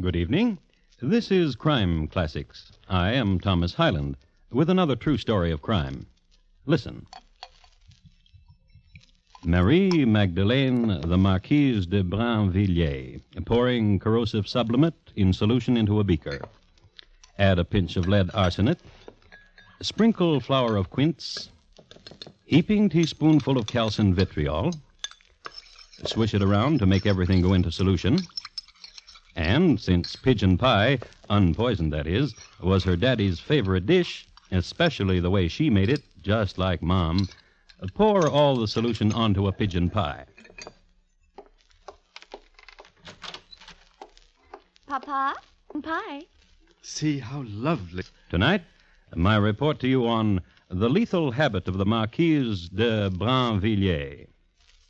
Good evening. This is Crime Classics. I am Thomas Hyland with another true story of crime. Listen. Marie Magdalene, the Marquise de Brinvilliers, pouring corrosive sublimate in solution into a beaker. Add a pinch of lead arsenate. Sprinkle flour of quince. Heaping teaspoonful of calcined vitriol. Swish it around to make everything go into solution. And since pigeon pie, unpoisoned that is, was her daddy's favorite dish, especially the way she made it, just like Mom, pour all the solution onto a pigeon pie. Papa, pie. See how lovely. Tonight, my report to you on the lethal habit of the Marquise de Brinvilliers.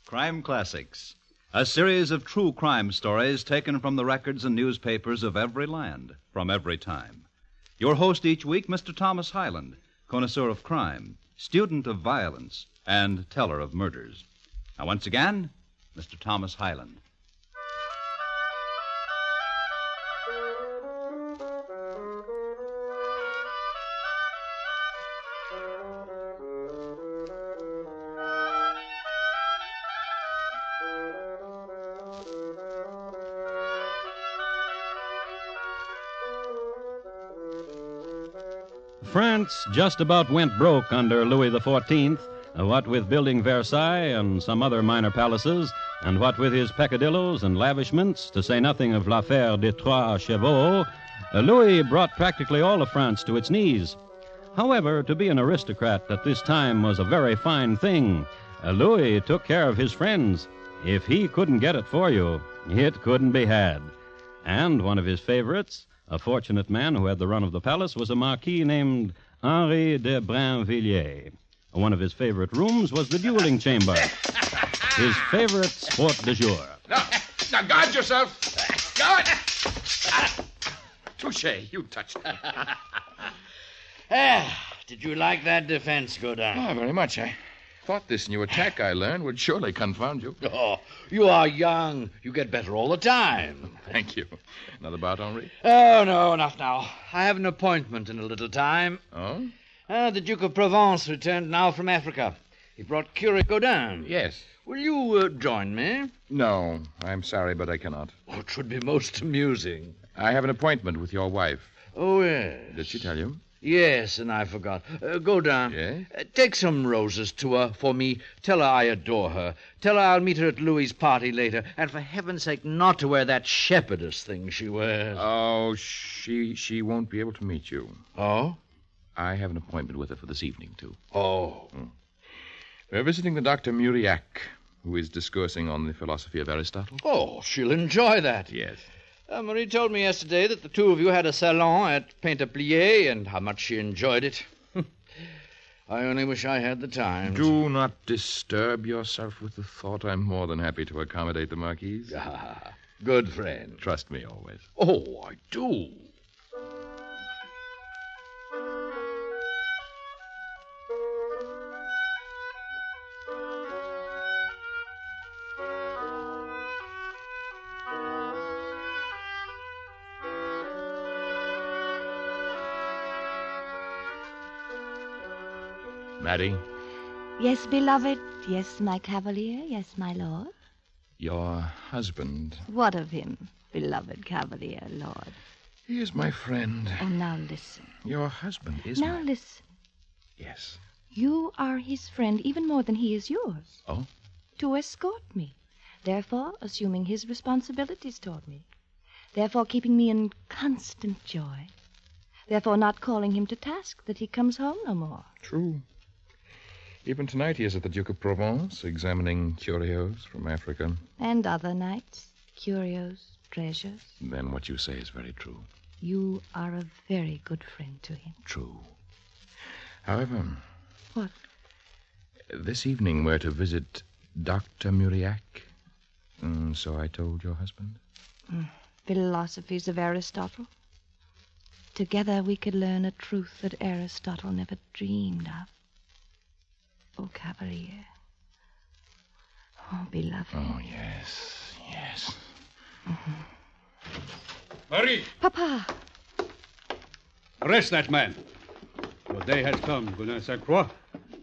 Crime Classics, a series of true crime stories taken from the records and newspapers of every land, from every time. Your host each week, Mr. Thomas Hyland, connoisseur of crime, student of violence, and teller of murders. Now, once again, Mr. Thomas Hyland. France just about went broke under Louis XIV, uh, what with building Versailles and some other minor palaces, and what with his peccadillos and lavishments, to say nothing of l'affaire des Trois Chevaux, uh, Louis brought practically all of France to its knees. However, to be an aristocrat at this time was a very fine thing. Uh, Louis took care of his friends. If he couldn't get it for you, it couldn't be had. And one of his favorites, a fortunate man who had the run of the palace, was a marquis named Henri de Brinvilliers. One of his favorite rooms was the dueling chamber. His favorite sport du jour. Now, now guard yourself. Guard. Touche, you touched me. Ah, did you like that defense, Godin? Ah, very much. I thought this new attack I learned would surely confound you. Oh, you are young. You get better all the time. Thank you. Another bout, Henri? Oh, no, not now. I have an appointment in a little time. Oh? Ah, the Duke of Provence returned now from Africa. He brought Curé Godin. Yes. Will you uh, join me? No, I'm sorry, but I cannot. Oh, it would be most amusing. I have an appointment with your wife. Oh, yes. Did she tell you? Yes, and I forgot. Uh, down. Yes? Uh, take some roses to her for me. Tell her I adore her. Tell her I'll meet her at Louis's party later. And for heaven's sake, not to wear that shepherdess thing she wears. Oh, she she won't be able to meet you. oh? I have an appointment with her for this evening, too. Oh. We're visiting the Dr. Muriac, who is discoursing on the philosophy of Aristotle. Oh, she'll enjoy that. Yes. Uh, Marie told me yesterday that the two of you had a salon at Paint and how much she enjoyed it. I only wish I had the time. Do not disturb yourself with the thought. I'm more than happy to accommodate the Marquise. Ah, good friend. Trust me always. Oh, I do. Maddie, Yes, beloved. Yes, my cavalier. Yes, my lord. your husband, What of him, beloved cavalier, lord? he is my friend. Oh, now listen. Your husband is now my... listen. Yes. You are his friend even more than he is yours. Oh? To escort me. Therefore, assuming his responsibilities toward me. Therefore, keeping me in constant joy. Therefore, not calling him to task that he comes home no more. True. Even tonight he is at the Duke of Provence, examining curios from Africa. And other nights, curios, treasures. Then what you say is very true. You are a very good friend to him. True. However, What? this evening we're to visit Dr. Muriac. Mm, so I told your husband. Philosophies of Aristotle. Together we could learn a truth that Aristotle never dreamed of. Oh, Cavalier. Oh, beloved. Oh, yes, yes. Marie. Papa! Arrest that man. Your day has come, Godin Saint Croix.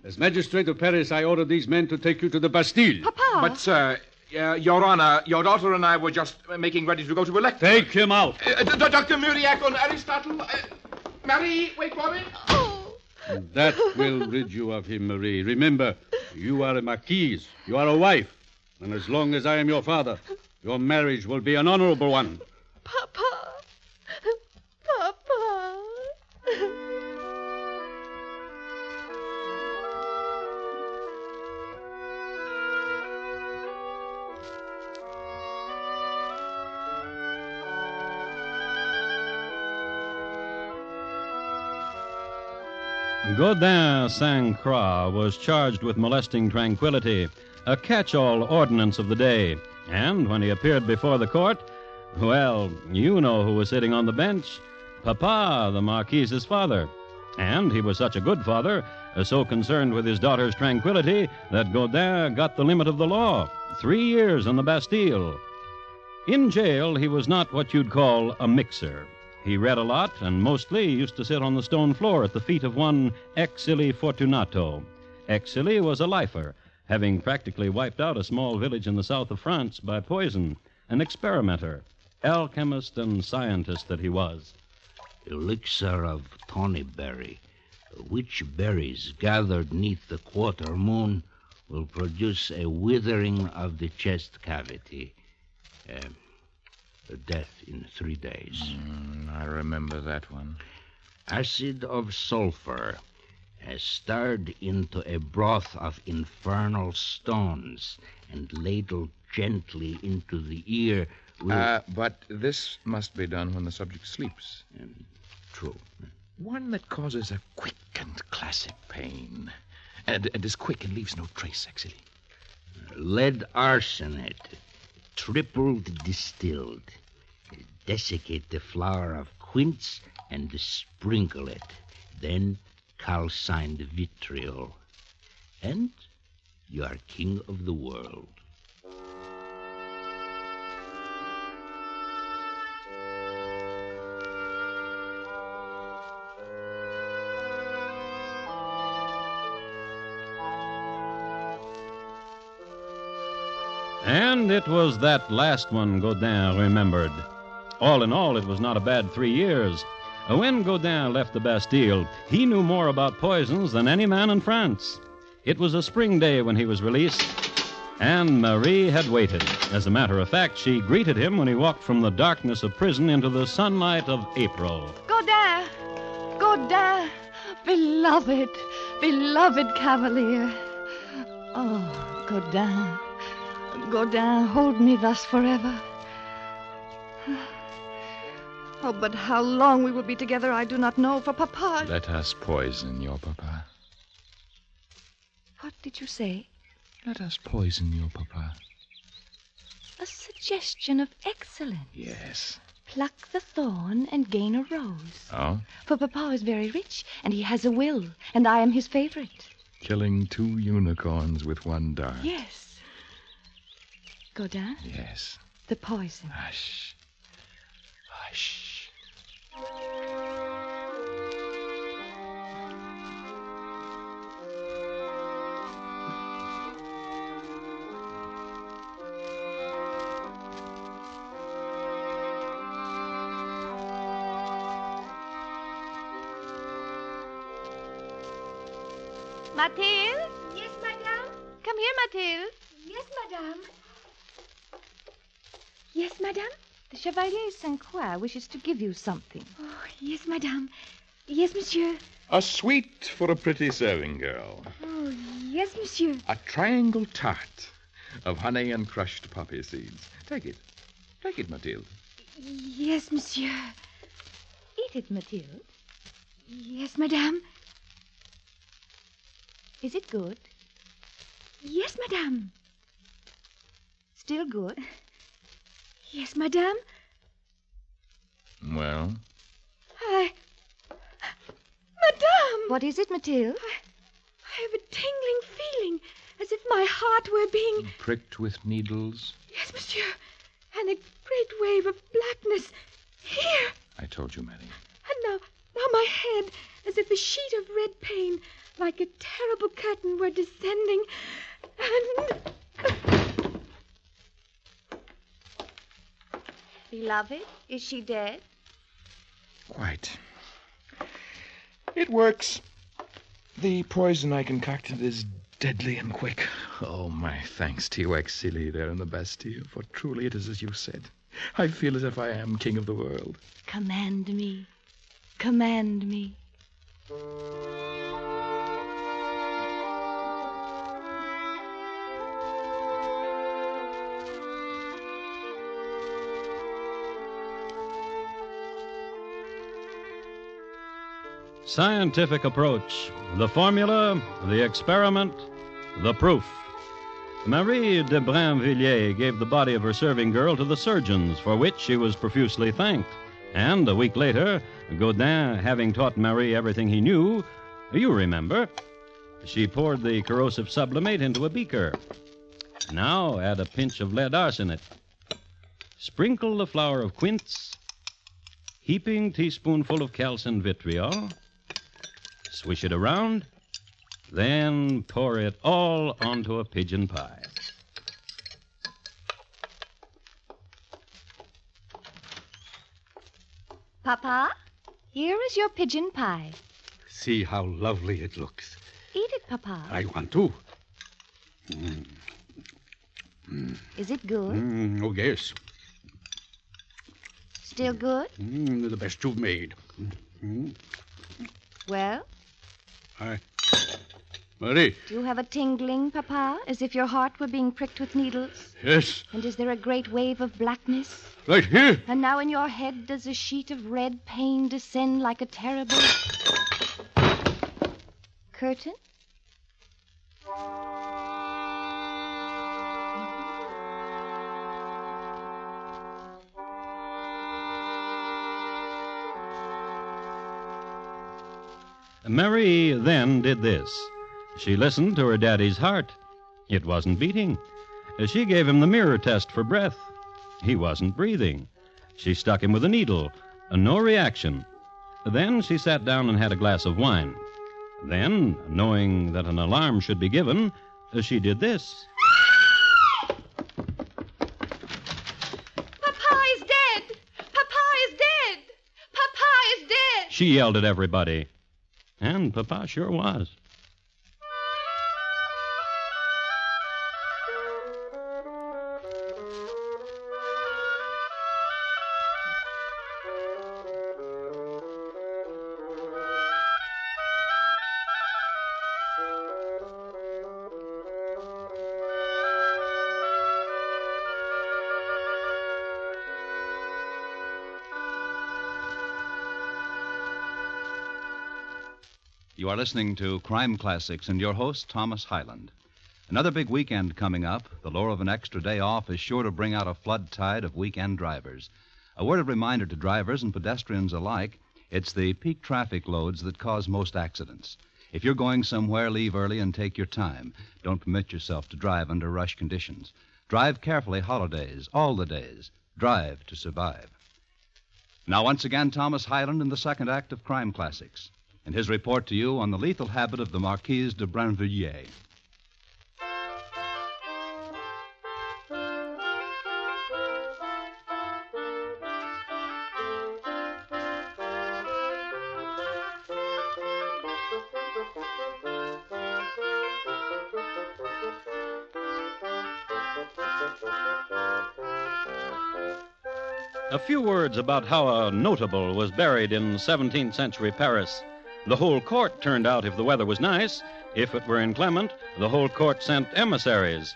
As magistrate of Paris, I order these men to take you to the Bastille. Papa! But, sir, uh, Your Honor, your daughter and I were just uh, making ready to go to a lecture. Take him out. Uh, D- D- Dr. Muriac on Aristotle. Uh, Marie, wait for me. Oh! That will rid you of him, Marie. Remember, you are a marquise. You are a wife. And as long as I am your father, your marriage will be an honorable one. Papa! Godin Saint Croix was charged with molesting tranquility, a catch all ordinance of the day. And when he appeared before the court, well, you know who was sitting on the bench Papa, the Marquise's father. And he was such a good father, so concerned with his daughter's tranquility, that Godin got the limit of the law three years in the Bastille. In jail, he was not what you'd call a mixer. He read a lot and mostly used to sit on the stone floor at the feet of one Exili Fortunato. Exili was a lifer, having practically wiped out a small village in the south of France by poison, an experimenter, alchemist and scientist that he was. elixir of tawny berry, which berries gathered neath the quarter moon will produce a withering of the chest cavity. Uh, death in three days. Mm, I remember that one. Acid of sulfur, uh, stirred into a broth of infernal stones and ladled gently into the ear. Will... Uh, but this must be done when the subject sleeps. Um, true. One that causes a quick and classic pain. And, and is quick and leaves no trace, actually. Lead arsenate, tripled distilled. Desiccate the flower of quince and sprinkle it. Then calcined vitriol. And you are king of the world. And it was that last one Godin remembered. All in all, it was not a bad three years. When Godin left the Bastille, he knew more about poisons than any man in France. It was a spring day when he was released, and Marie had waited. As a matter of fact, she greeted him when he walked from the darkness of prison into the sunlight of April. Godin! Godin! Beloved, beloved cavalier. Oh, Godin. Godin, hold me thus forever. Oh, but how long we will be together, I do not know, for Papa. Let us poison your papa. What did you say? Let us poison your papa. A suggestion of excellence. Yes. Pluck the thorn and gain a rose. Oh? For Papa is very rich, and he has a will, and I am his favorite. Killing two unicorns with one dart. Yes. Godin, Yes. the poison. Hush. Hush. Mathilde? Yes, madame. Come here, Mathilde. Yes, madame. Yes, madame. The Chevalier Saint Croix wishes to give you something. Oh, yes, madame. Yes, monsieur. A sweet for a pretty serving girl. Oh, yes, monsieur. A triangle tart of honey and crushed poppy seeds. Take it. Take it, Mathilde. Yes, monsieur. Eat it, Mathilde. Yes, madame. Is it good? Yes, madame. Still good? Yes, madame. Well, I. Madame! What is it, Mathilde? I I have a tingling feeling as if my heart were being. pricked with needles. Yes, monsieur. And a great wave of blackness. Here! I told you, Mary. And now, now my head, as if a sheet of red pain, like a terrible curtain, were descending. And. Beloved, is she dead? Quite. It works. The poison I concocted is deadly and quick. Oh, my thanks to you, Exili, there in the Bastille, for truly it is as you said. I feel as if I am king of the world. Command me. Command me. Scientific approach. The formula, the experiment, the proof. Marie de Brinvilliers gave the body of her serving girl to the surgeons, for which she was profusely thanked. And a week later, Godin, having taught Marie everything he knew, you remember, she poured the corrosive sublimate into a beaker. Now add a pinch of lead arsenate. Sprinkle the flour of quince, heaping teaspoonful of calcined vitriol. Swish it around, then pour it all onto a pigeon pie. Papa, here is your pigeon pie. See how lovely it looks. Eat it, Papa. I want to. Is it good? Mm, oh, yes. Still good? Mm, the best you've made. Mm, Well, I... Marie. do you have a tingling, Papa, as if your heart were being pricked with needles? Yes, And is there a great wave of blackness? right here. And now in your head does a sheet of red pain descend like a terrible curtain? Marie then did this. She listened to her daddy's heart. It wasn't beating. She gave him the mirror test for breath. He wasn't breathing. She stuck him with a needle. No reaction. Then she sat down and had a glass of wine. Then, knowing that an alarm should be given, she did this. Papa is dead! Papa is dead! Papa is dead! She yelled at everybody. And Papa sure was. You are listening to Crime Classics and your host, Thomas Hyland. Another big weekend coming up. The lure of an extra day off is sure to bring out a flood tide of weekend drivers. A word of reminder to drivers and pedestrians alike it's the peak traffic loads that cause most accidents. If you're going somewhere, leave early and take your time. Don't permit yourself to drive under rush conditions. Drive carefully holidays, all the days. Drive to survive. Now, once again, Thomas Hyland in the second act of Crime Classics and his report to you on the lethal habit of the Marquise de Brinvilliers. A few words about how a notable was buried in 17th century Paris. The whole court turned out if the weather was nice. If it were inclement, the whole court sent emissaries.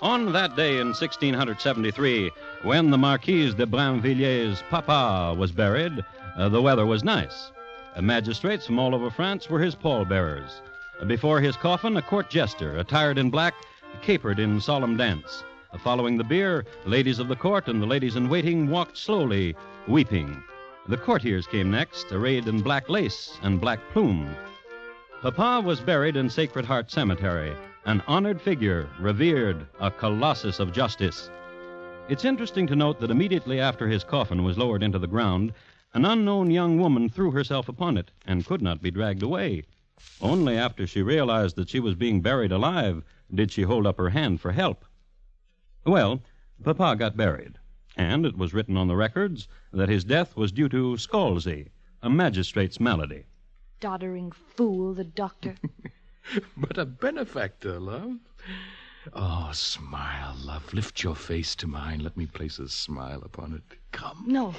On that day in 1673, when the Marquise de Brinvilliers' papa was buried, uh, the weather was nice. Uh, magistrates from all over France were his pallbearers. Uh, before his coffin, a court jester, attired in black, capered in solemn dance. Uh, following the bier, ladies of the court and the ladies in waiting walked slowly, weeping. The courtiers came next, arrayed in black lace and black plume. Papa was buried in Sacred Heart Cemetery, an honored figure, revered, a colossus of justice. It's interesting to note that immediately after his coffin was lowered into the ground, An unknown young woman threw herself upon it and could not be dragged away. Only after she realized that she was being buried alive did she hold up her hand for help. Well, Papa got buried, and it was written on the records that his death was due to scalzy, a magistrate's malady. Doddering fool, the doctor. But a benefactor, love. Oh, smile, love. Lift your face to mine. Let me place a smile upon it. Come. No.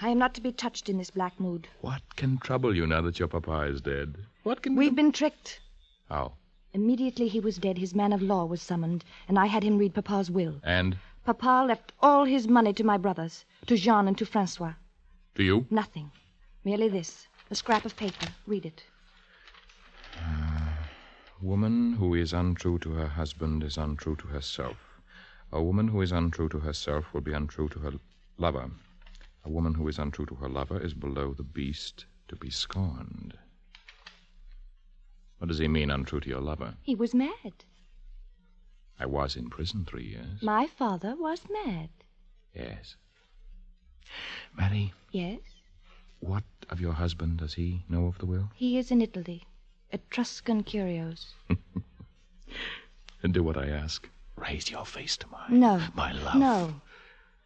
I am not to be touched in this black mood. What can trouble you now that your papa is dead? What can We've been tricked. How? Immediately he was dead, his man of law was summoned, and I had him read Papa's will. And Papa left all his money to my brothers, to Jean and to Francois. to you? Nothing. Merely this a scrap of paper. Read it. Woman who is untrue to her husband is untrue to herself. A woman who is untrue to herself will be untrue to her lover. A woman who is untrue to her lover is below the beast to be scorned. What does he mean, untrue to your lover? He was mad. I was in prison three years. My father was mad. Yes. Mary, Yes? what of your husband does he know of the will? He is in Italy. Etruscan curios. And do what I ask. Raise your face to mine. No. My love. No.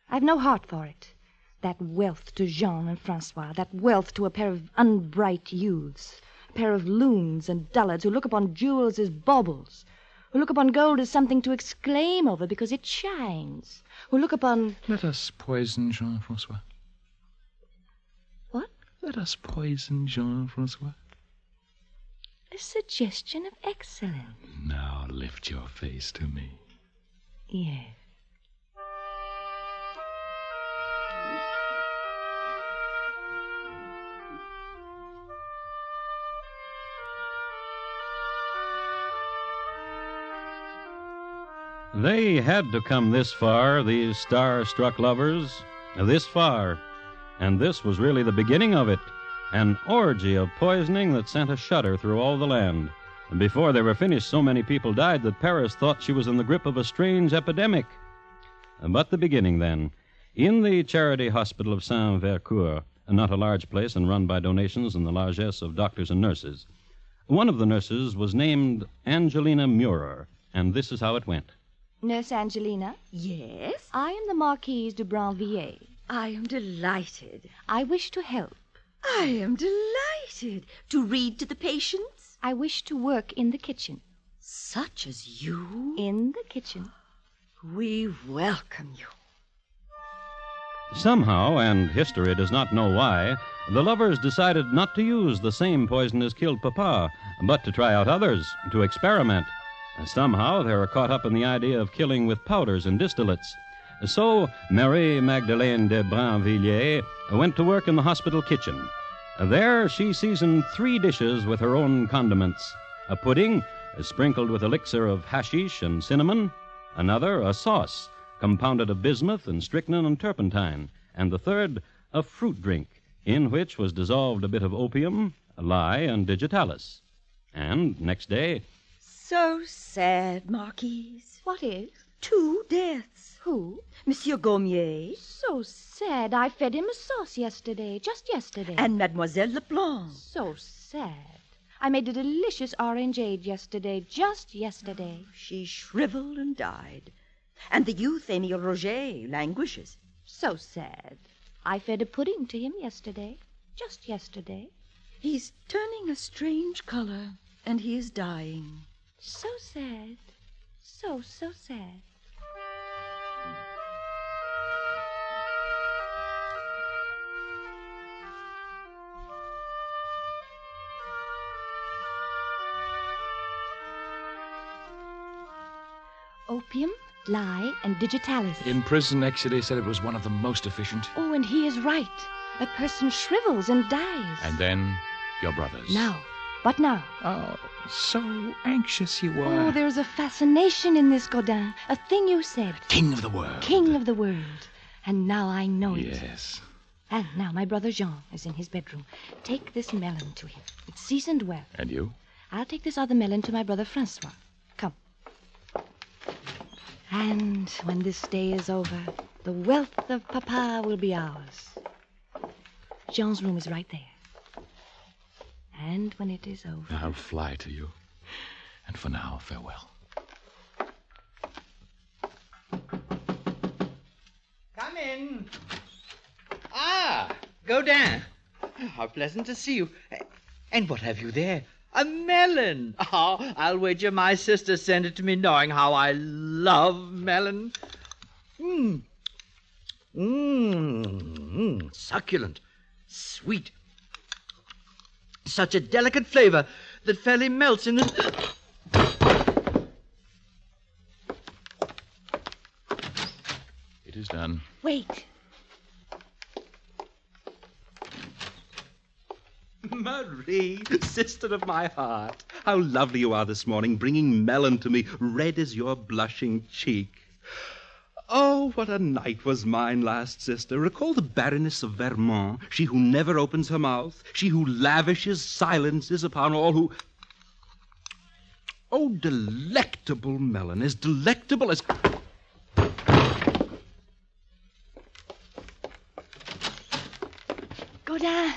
I've no heart for it. That wealth to Jean and Francois, that wealth to a pair of unbright youths, a pair of loons and dullards who look upon jewels as baubles, who look upon gold as something to exclaim over because it shines, who look upon. Let us poison Jean Francois. What? Let us poison Jean Francois. A suggestion of excellence. Now lift your face to me. Yes. They had to come this far, these star struck lovers. This far. And this was really the beginning of it an orgy of poisoning that sent a shudder through all the land. And before they were finished, so many people died that Paris thought she was in the grip of a strange epidemic. But the beginning, then. In the charity hospital of Saint Vercourt, not a large place and run by donations and the largesse of doctors and nurses, one of the nurses was named Angelina Murer, and this is how it went. Nurse Angelina, Yes? I am the Marquise de Brinvilliers. I am delighted. I wish to help. I am delighted. To read to the patients? I wish to work in the kitchen. Such as you? In the kitchen. We welcome you. Somehow, and history does not know why, the lovers decided not to use the same poison as killed Papa, but to try out others, to experiment. Somehow they were caught up in the idea of killing with powders and distillates. So Marie Magdalene de Brinvilliers went to work in the hospital kitchen. There she seasoned three dishes with her own condiments a pudding sprinkled with elixir of hashish and cinnamon, another a sauce compounded of bismuth and strychnine and turpentine, and the third a fruit drink in which was dissolved a bit of opium, lye, and digitalis. And next day, So sad, Marquise. What is? Two deaths. Who? Monsieur Gommier So sad. I fed him a sauce yesterday, just yesterday. and Mademoiselle Leblanc. so sad. I made a delicious orangeade yesterday, just yesterday. Oh, she shriveled and died. And the youth, Emile Roger, languishes. So sad. I fed a pudding to him yesterday, just yesterday. He's turning a strange color, and he is dying. So sad. So, so sad. Opium, lye, and digitalis. In prison, actually said it was one of the most efficient. Oh, and he is right. A person shrivels and dies. And then your brothers. Now. What now? Oh, so anxious you were. Oh, there's a fascination in this, Godin. A thing you said. King of the world. King of the world. And now I know it. Yes. And now my brother Jean is in his bedroom. Take this melon to him. It's seasoned well. And you? I'll take this other melon to my brother Francois. Come. And when this day is over, the wealth of Papa will be ours. Jean's room is right there. And when it is over. I'll fly to you. And for now, farewell. Come in. Ah, Godin. How pleasant to see you. And what have you there? A melon. Oh, I'll wager my sister sent it to me knowing how I love melon. Mmm. Mmm. Succulent. Sweet. Such a delicate flavor that fairly melts in the. It is done. Wait. Marie, sister of my heart, how lovely you are this morning, bringing melon to me, red as your blushing cheek. Oh, what a night was mine last, sister. Recall the Baroness of Vermont, she who never opens her mouth, she who lavishes silences upon all who. Oh, delectable melon, as delectable as. Godin,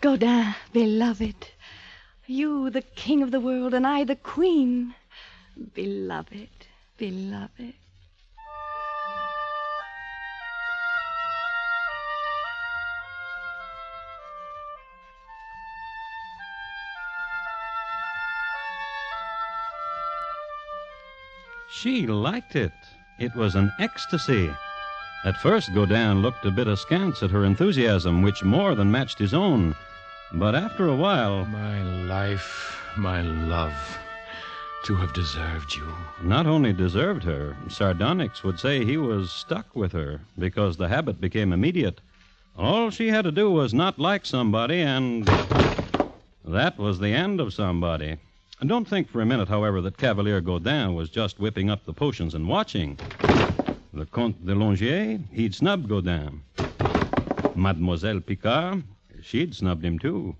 Godin, beloved. You, the king of the world, and I, the queen. Beloved, beloved. She liked it. It was an ecstasy. At first, Godin looked a bit askance at her enthusiasm, which more than matched his own. But after a while, My life, my love, to have deserved you. not only deserved her, Sardonyx would say he was stuck with her because the habit became immediate. All she had to do was not like somebody, and that was the end of somebody. And don't think for a minute, however, that Cavalier Godin was just whipping up the potions and watching. The Comte de Longier, he'd snubbed Godin. Mademoiselle Picard, she'd snubbed him too.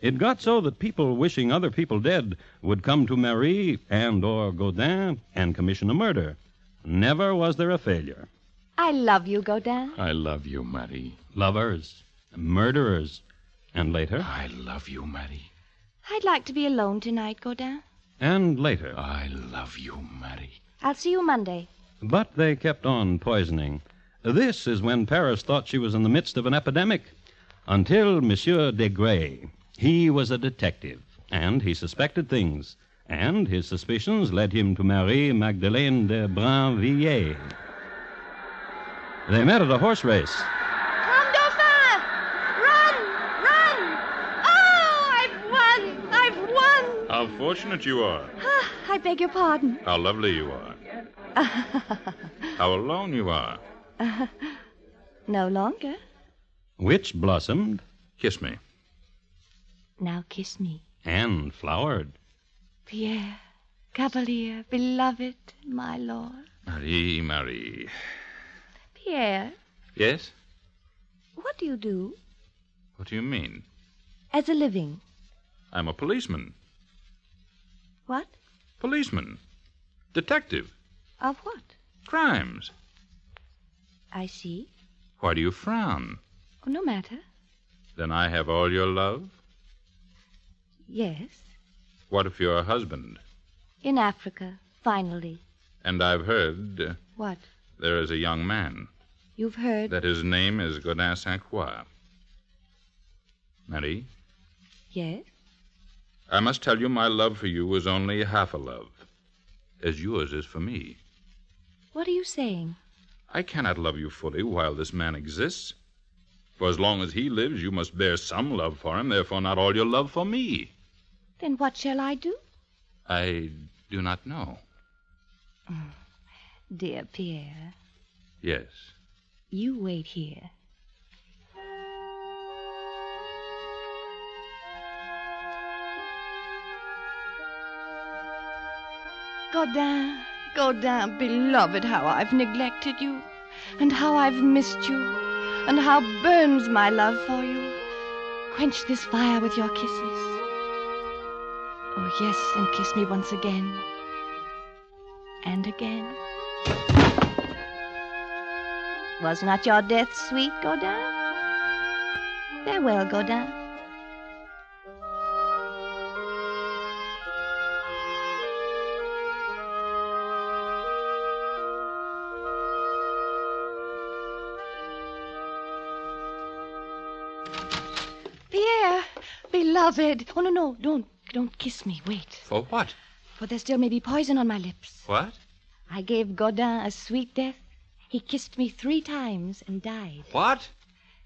It got so that people wishing other people dead would come to Marie and or Godin and commission a murder. Never was there a failure. I love you, Godin. I love you, Marie. Lovers, murderers, and later, I love you, Marie. I'd like to be alone tonight, Godin. and later. I love you, Marie. I'll see you Monday. But they kept on poisoning. This is when Paris thought she was in the midst of an epidemic. Until Monsieur Desgrais. He was a detective, and he suspected things. And his suspicions led him to Marie Magdalene de Brinvilliers. They met at a horse race. Come, Dauphin! Run! Run! Oh, I've won! I've won! How fortunate you are. Ah, I beg your pardon. How lovely you are. How alone you are. no longer. Which blossomed Kiss me. Now kiss me. and flowered. Pierre, Cavalier, beloved, my lord. Marie, Marie. Pierre, Yes? what do you do What do you mean? as a living? I'm a policeman. What? Policeman. Detective. Of what? Crimes. I see. Why do you frown? Oh, no matter. Then I have all your love? Yes. What if you're a husband? In Africa, finally. And I've heard uh, What? there is a young man, You've heard? that his name is Godin Saint Croix. Marie, Yes. I must tell you my love for you is only half a love, as yours is for me. What are you saying? I cannot love you fully while this man exists. For as long as he lives, you must bear some love for him, therefore, not all your love for me. Then what shall I do? I do not know. Oh, dear Pierre, Yes. you wait here. Godin, Godin, beloved, how I've neglected you, and how I've missed you, and how burns my love for you. Quench this fire with your kisses. Oh, yes, and kiss me once again. And again. Was not your death sweet, Godin? Farewell, Godin. Beloved. Oh, no, no, don't, don't kiss me. Wait. For what? For there still may be poison on my lips. What? I gave Godin a sweet death. He kissed me three times and died. What?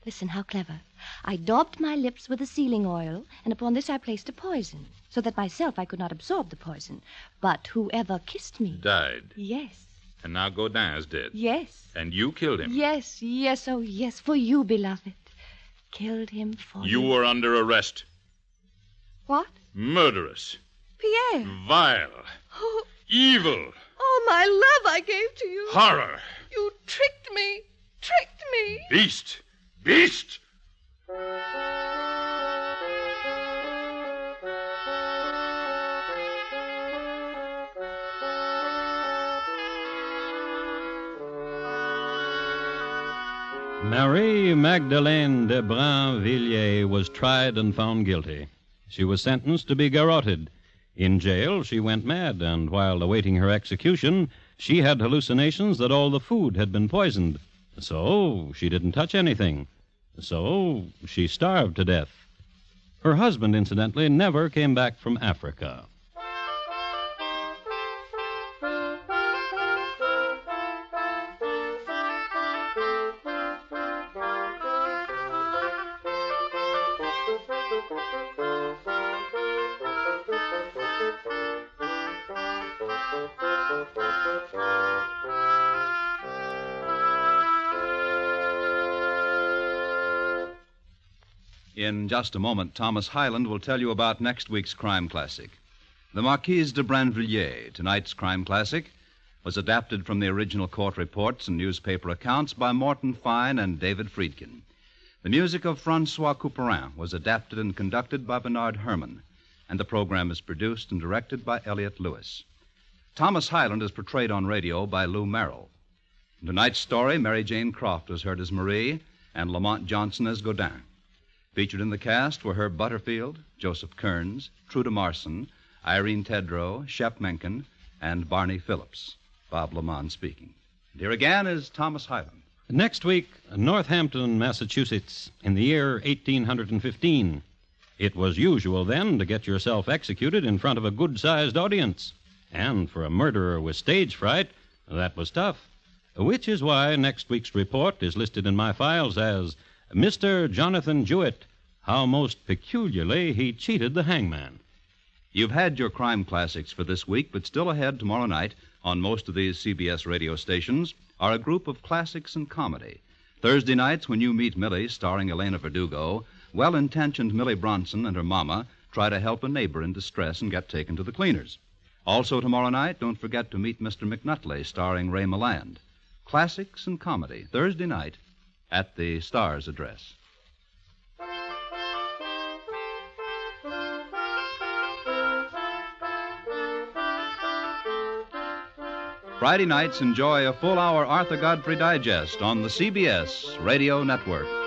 Listen, how clever. I daubed my lips with a sealing oil, and upon this I placed a poison, so that myself I could not absorb the poison. But whoever kissed me. Died. Yes, And now Godin is dead. yes, And you killed him. yes, yes, oh yes, for you, beloved. Killed him for You were under arrest. What? Murderous. Pierre. Vile. Oh, Evil. oh, my love I gave to you. Horror. You tricked me. Tricked me. Beast. Beast. Marie Magdalene de Brinvilliers was tried and found guilty. She was sentenced to be garroted. In jail, she went mad, and while awaiting her execution, she had hallucinations that all the food had been poisoned. So she didn't touch anything. So she starved to death. Her husband, incidentally, never came back from Africa. In just a moment, Thomas Hyland will tell you about next week's crime classic. The Marquise de Brinvilliers, tonight's crime classic, was adapted from the original court reports and newspaper accounts by Morton Fine and David Friedkin. The music of Francois Couperin was adapted and conducted by Bernard Herrmann, and the program is produced and directed by Elliott Lewis. Thomas Hyland is portrayed on radio by Lou Merrill. In tonight's story, Mary Jane Croft was heard as Marie and Lamont Johnson as Godin. Featured in the cast were Herb Butterfield, Joseph Kearns, Truda Marson, Irene Tedrow, Shep Menken, and Barney Phillips. Bob LeMond speaking. And here again is Thomas Hyland. Next week, Northampton, Massachusetts, in the year 1815. It was usual then to get yourself executed in front of a good sized audience. And for a murderer with stage fright, that was tough. Which is why next week's report is listed in my files as Mr. Jonathan Jewett, how most peculiarly he cheated the hangman. You've had your crime classics for this week, but still ahead tomorrow night on most of these CBS radio stations are a group of classics and comedy. Thursday nights, when you meet Millie, starring Elena Verdugo, well intentioned Millie Bronson and her mama try to help a neighbor in distress and get taken to the cleaners. Also, tomorrow night, don't forget to meet Mr. McNutley, starring Ray Milland. Classics and comedy, Thursday night at the Stars address. Friday nights, enjoy a full hour Arthur Godfrey Digest on the CBS Radio Network.